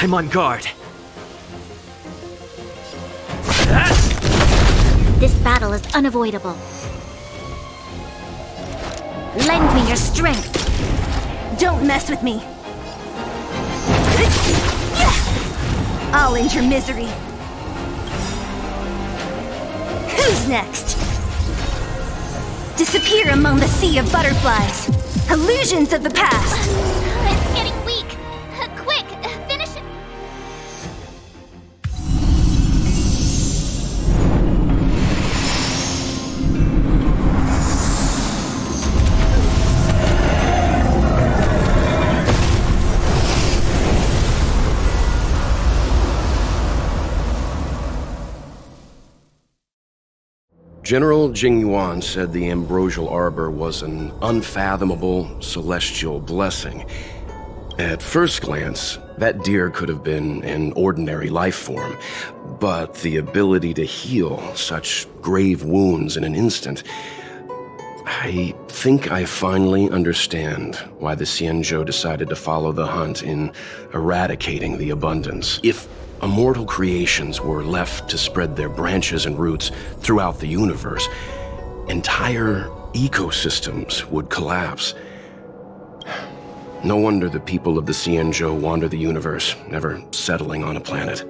I'm on guard. This battle is unavoidable. Lend me your strength. Don't mess with me. I'll end your misery. Who's next? Disappear among the sea of butterflies. Illusions of the past. General Jing Yuan said the ambrosial arbor was an unfathomable celestial blessing. At first glance, that deer could have been an ordinary life form, but the ability to heal such grave wounds in an instant. I think I finally understand why the Xianzhou decided to follow the hunt in eradicating the abundance. If immortal creations were left to spread their branches and roots throughout the universe, entire ecosystems would collapse. No wonder the people of the Xianzhou wander the universe, never settling on a planet.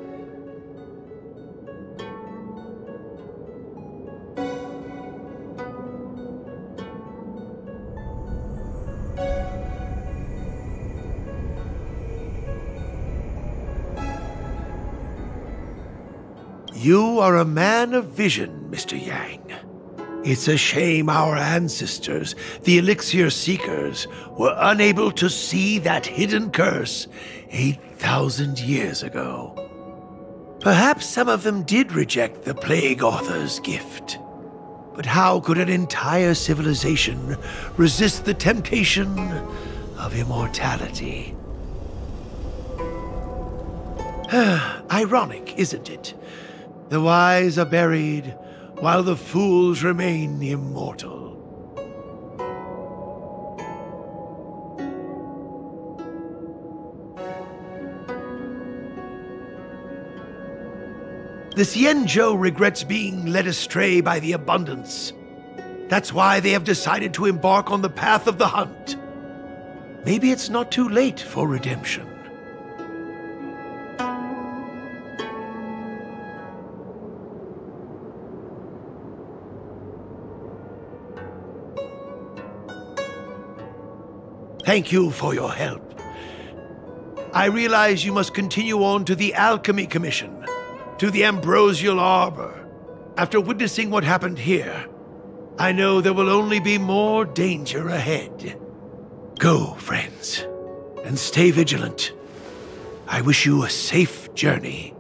You are a man of vision, Mr. Yang. It's a shame our ancestors, the Elixir Seekers, were unable to see that hidden curse 8,000 years ago. Perhaps some of them did reject the Plague Author's gift. But how could an entire civilization resist the temptation of immortality? Ironic, isn't it? The wise are buried, while the fools remain immortal. The Xianzhou regrets being led astray by the abundance. That's why they have decided to embark on the path of the hunt. Maybe it's not too late for redemption. Thank you for your help. I realize you must continue on to the Alchemy Commission, to the Ambrosial Arbor. After witnessing what happened here, I know there will only be more danger ahead. Go, friends, and stay vigilant. I wish you a safe journey.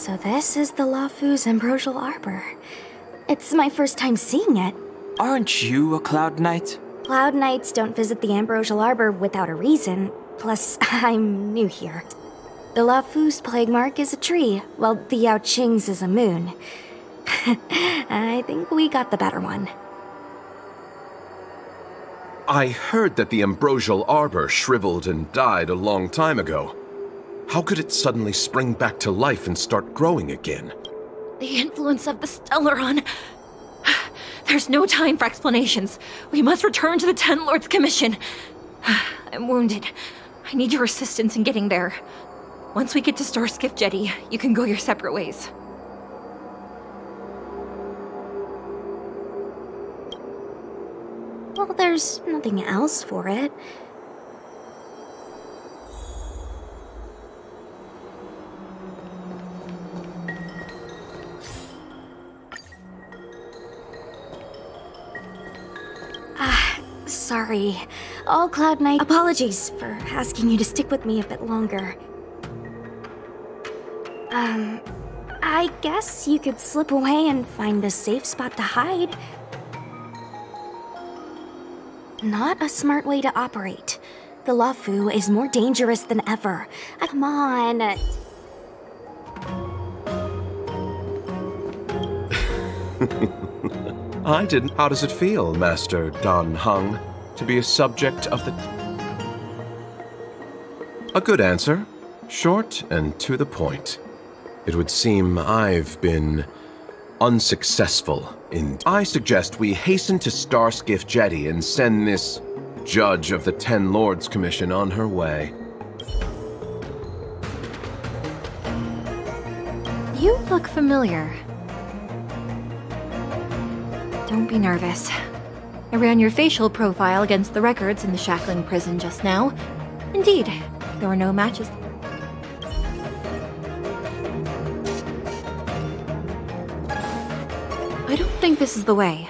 So this is the Luofu's Ambrosial Arbor. It's my first time seeing it. Aren't you a Cloud Knight? Cloud Knights don't visit the Ambrosial Arbor without a reason. Plus, I'm new here. The Luofu's plague mark is a tree, while the Yao Qing's is a moon. I think we got the better one. I heard that the ambrosial arbor shriveled and died a long time ago. How could it suddenly spring back to life and start growing again? The influence of the Stellaron. There's no time for explanations. We must return to the Ten Lords Commission. I'm wounded. I need your assistance in getting there. Once we get to Starskiff Jetty, you can go your separate ways. Well, there's nothing else for it. Ah, sorry. All Cloud Knight apologies for asking you to stick with me a bit longer. Um, I guess you could slip away and find a safe spot to hide. Not a smart way to operate. The Luofu is more dangerous than ever. Ah, Come on. I didn't. How does it feel, Master Dan Heng, to be a subject of the. A good answer. Short and to the point. It would seem I've been unsuccessful in. I suggest we hasten to Starskiff Jetty and send this judge of the Ten Lords Commission on her way. You look familiar. Don't be nervous. I ran your facial profile against the records in the Shackling prison just now. Indeed, there were no matches. I don't think this is the way.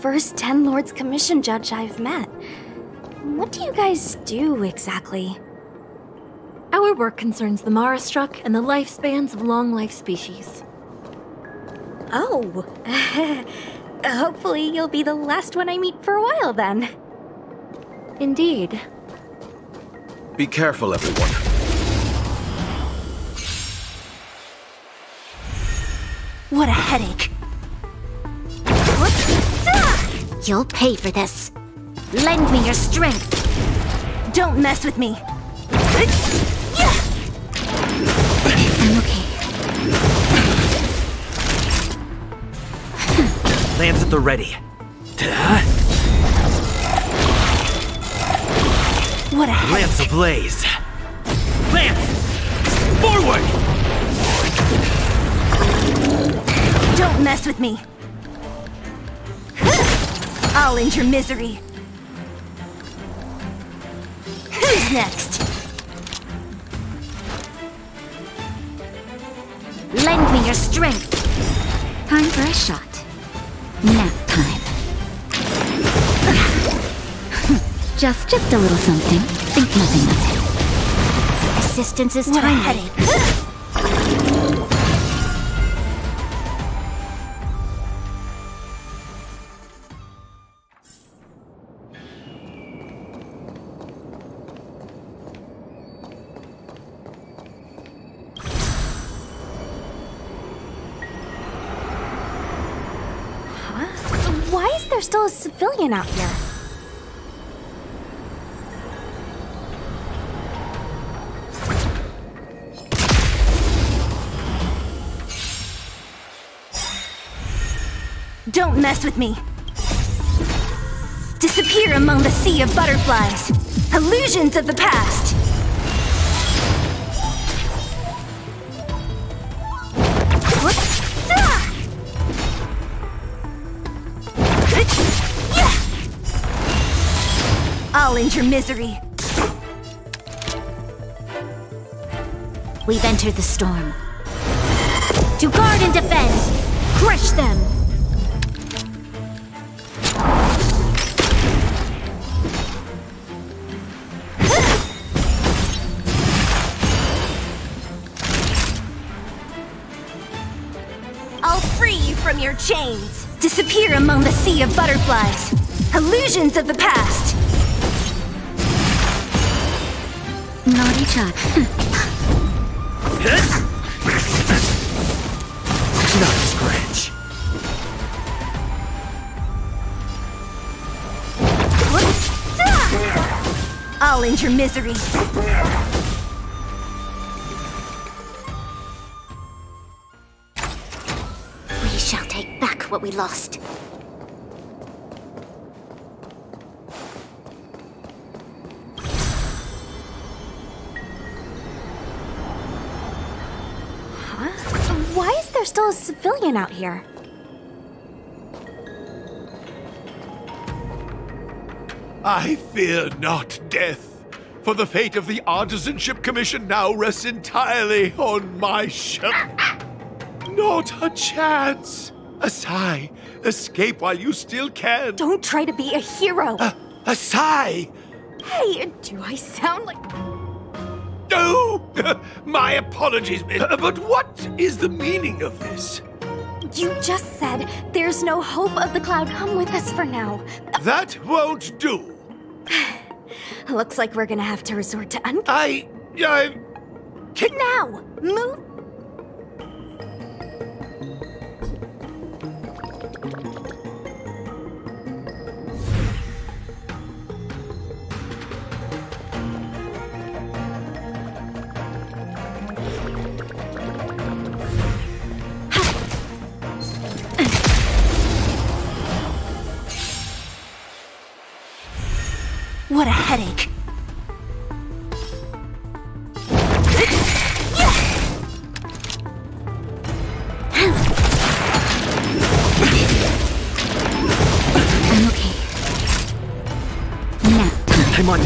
First Ten Lords Commission judge I've met. What do you guys do exactly? Our work concerns the Mara struck and the lifespans of long life species. Oh. Hopefully, you'll be the last one I meet for a while then. Indeed. Be careful, everyone. What a headache. You'll pay for this. Lend me your strength. Don't mess with me. I'm okay. Lance at the ready. What a headache. Lance ablaze. Lance! Forward! Don't mess with me. I'll end your misery. Who's next? Lend me your strength. Time for a shot. Nap time. just, just a little something. Think nothing of it. Assistance is What timely. civilian out here? Don't mess with me. Disappear among the sea of butterflies. Illusions of the past. I'll end your misery. We've entered the storm. To guard and defend! Crush them! I'll free you from your chains. Disappear among the sea of butterflies. Illusions of the past. Naughty Not a scratch. I'll end your misery. we shall take back what we lost. Is still a civilian out here? I fear not death, for the fate of the Artisanship Commission now rests entirely on my ship. Not a chance. A sigh. escape while you still can. Don't try to be a hero. A sigh. Hey, do I sound like. Oh! My apologies, miss. Uh, But what is the meaning of this? You just said there's no hope of the cloud. Come with us for now. That won't do. Looks like we're gonna have to resort to un. I. I. Now! Move!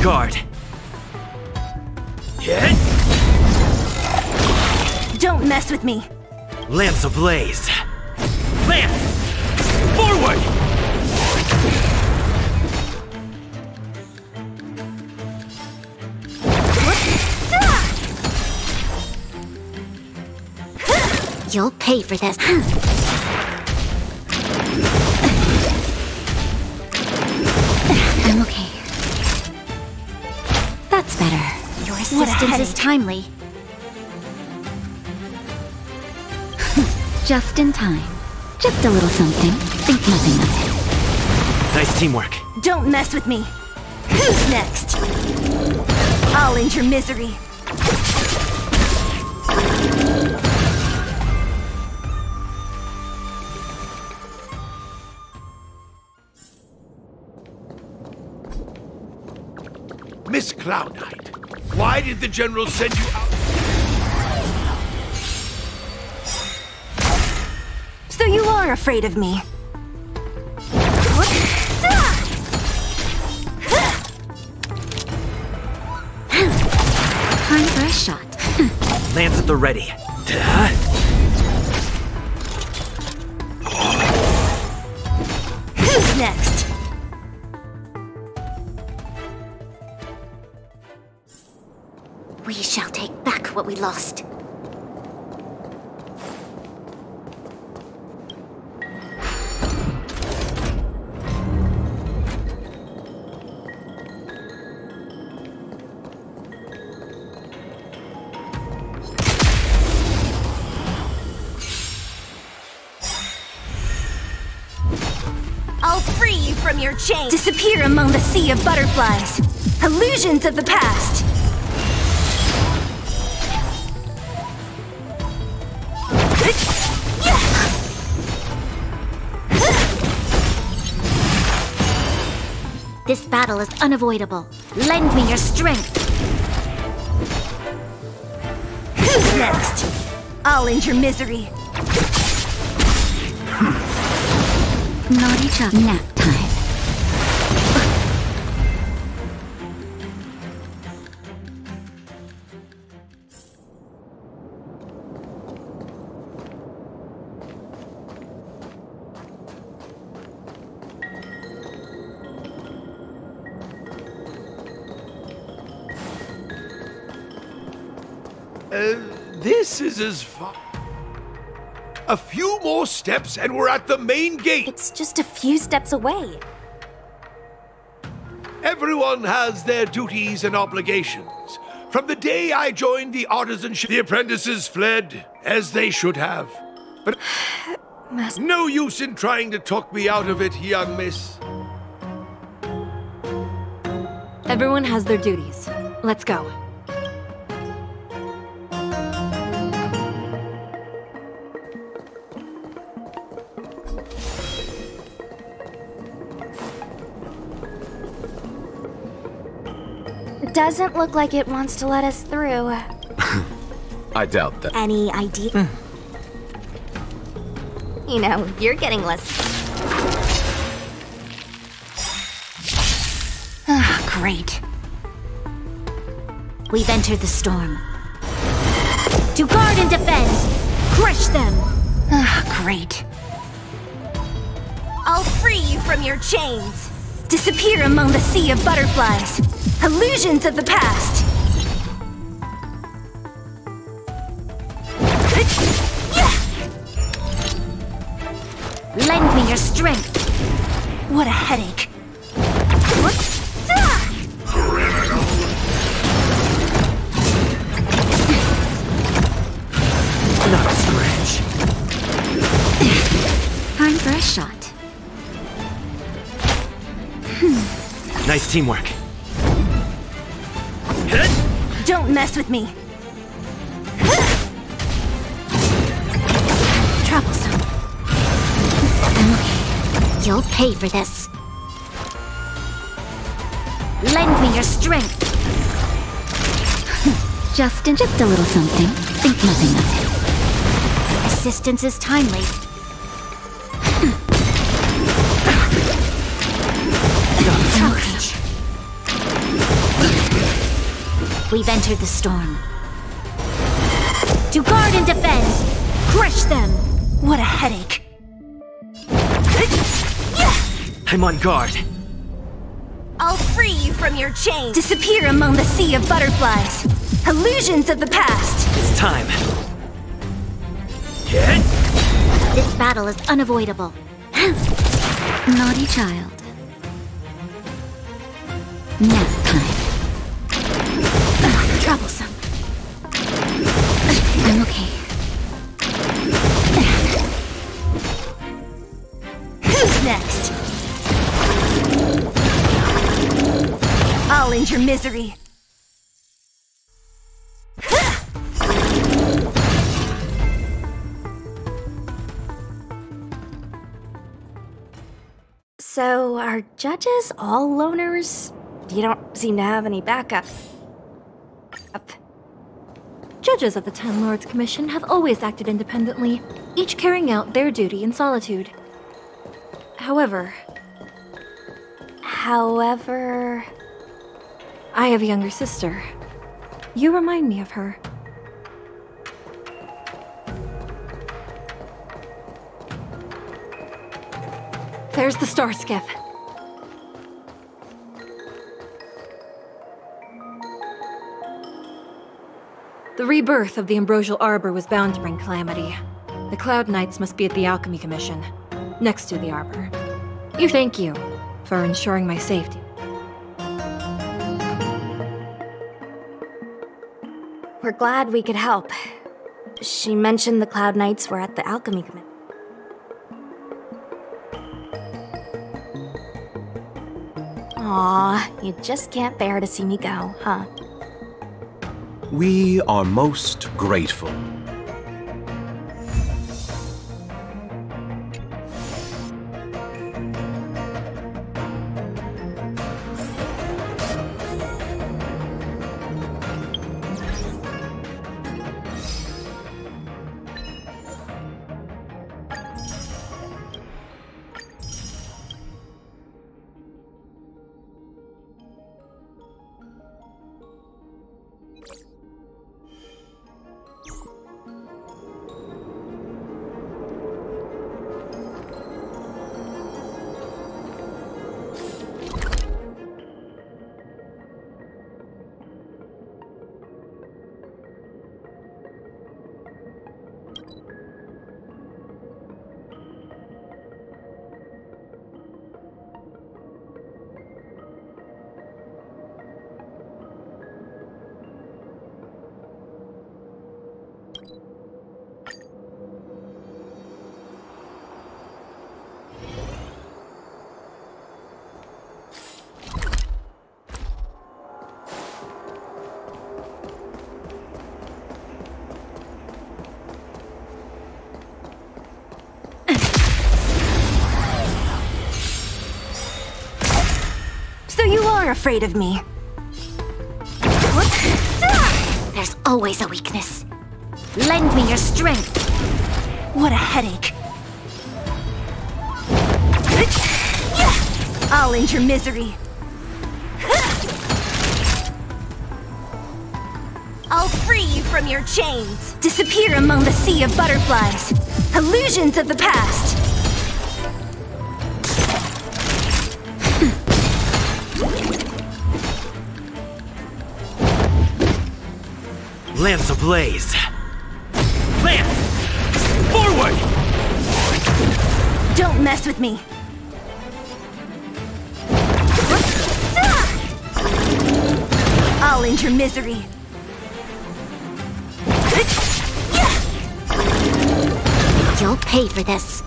Guard. Hit! Don't mess with me. Lance ablaze. Lance! Forward! You'll pay for this. Better. Your assistance is timely. Just in time. Just a little something. Think nothing of it. Nice teamwork. Don't mess with me. Who's next? I'll end your misery. Miss Cloud Knight, why did the General send you out? So you are afraid of me. Time for a shot. Lance at the ready. Who's next? You from your chains. Disappear among the sea of butterflies. Illusions of the past. This battle is unavoidable. Lend me your strength. Who's next? I'll end your misery. Naughty Chuck. Nap time. This is as far. A few more steps and we're at the main gate. It's just a few steps away. Everyone has their duties and obligations. From the day I joined the artisanship, the apprentices fled, as they should have. But Master. no use in trying to talk me out of it, young miss. Everyone has their duties. Let's go. Doesn't look like it wants to let us through. I doubt that. Any idea? you know, you're getting less. Ah, great. We've entered the storm. To guard and defend! Crush them! Ah, great. I'll free you from your chains. Disappear among the sea of butterflies. Illusions of the past. Lend me your strength. What a headache. Not a scratch. Time for a shot. Nice teamwork. Mess with me. Troublesome. Okay. You'll pay for this. Lend me your strength. just in just a little something. Think nothing of it. Assistance is timely. We've entered the storm. To guard and defend! Crush them! What a headache. I'm on guard. I'll free you from your chains. Disappear among the sea of butterflies. Illusions of the past. It's time. Hit! This battle is unavoidable. Naughty child. Nap time. Troublesome. I'm okay. Who's next? I'll end your misery. So, are judges all loners? You don't seem to have any backup. Judges of the Ten Lords Commission have always acted independently, each carrying out their duty in solitude. However, However, I have a younger sister. You remind me of her. There's the star skiff. The rebirth of the Ambrosial Arbor was bound to bring calamity. The Cloud Knights must be at the Alchemy Commission, next to the Arbor. You thank you for ensuring my safety. we're glad we could help. She mentioned the Cloud Knights were at the Alchemy Commission. Aw, you just can't bear to see me go, huh? We are most grateful. Afraid of me? There's always a weakness. Lend me your strength. What a headache. I'll end your misery. I'll free you from your chains. Disappear among the sea of butterflies. Illusions of the past. Lance ablaze. Lance! Forward! Don't mess with me. I'll end your misery. You'll pay for this.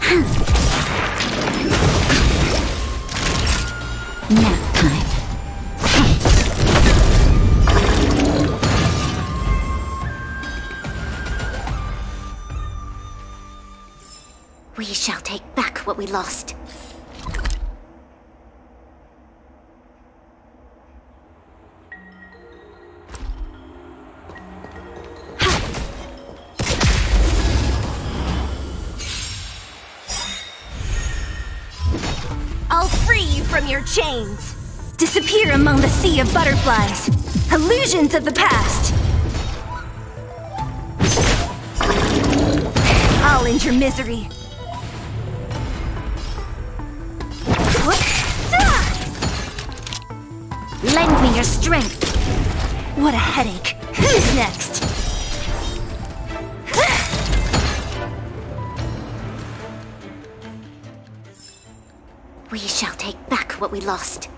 Nap we lost. I'll free you from your chains. Disappear among the sea of butterflies. Illusions of the past. I'll end your misery. Your strength. What a headache. Who's next? We shall take back what we lost.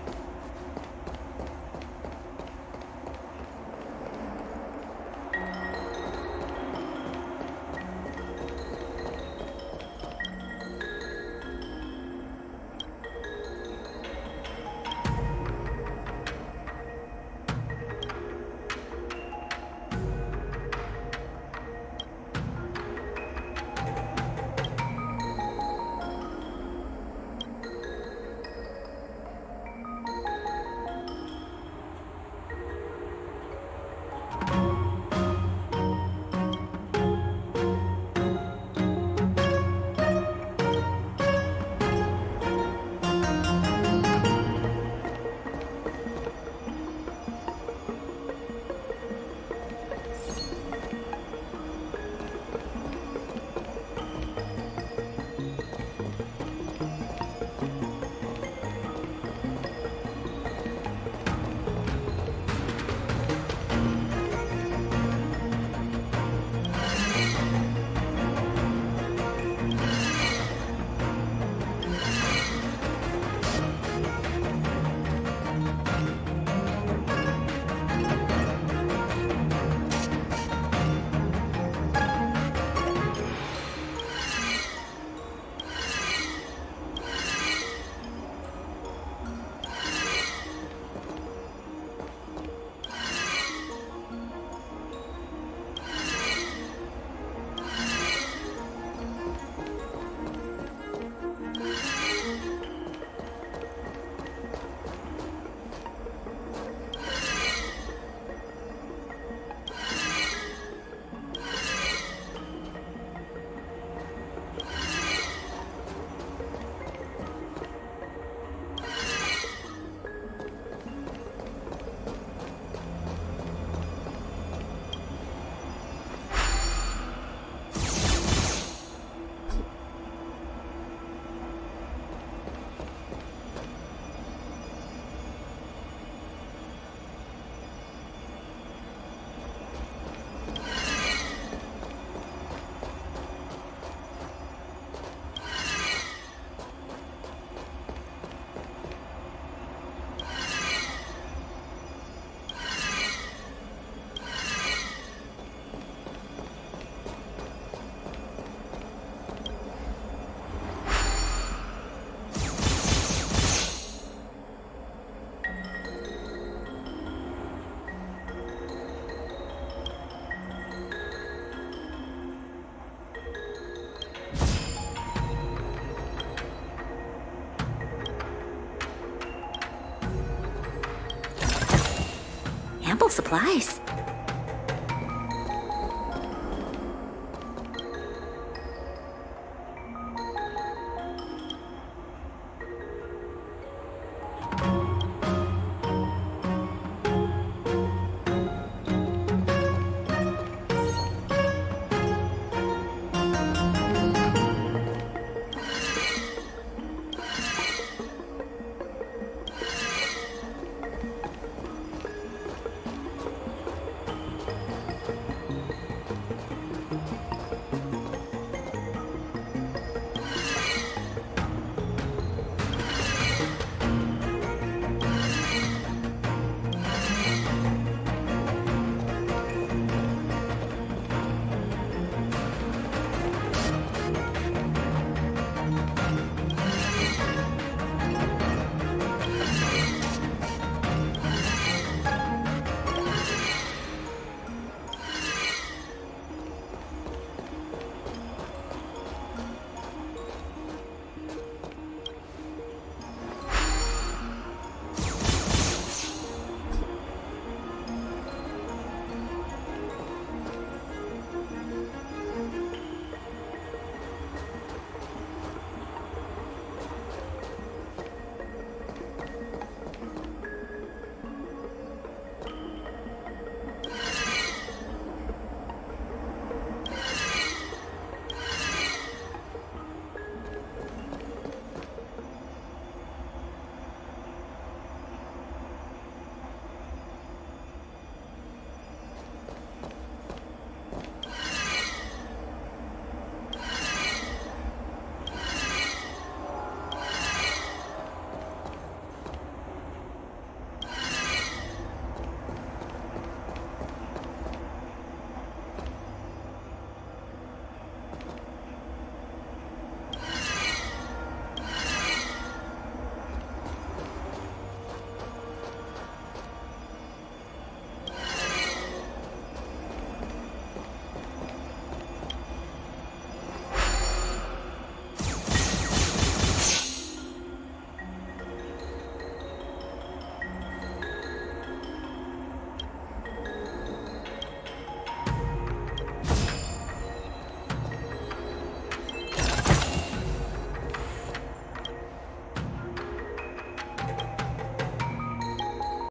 Supplies.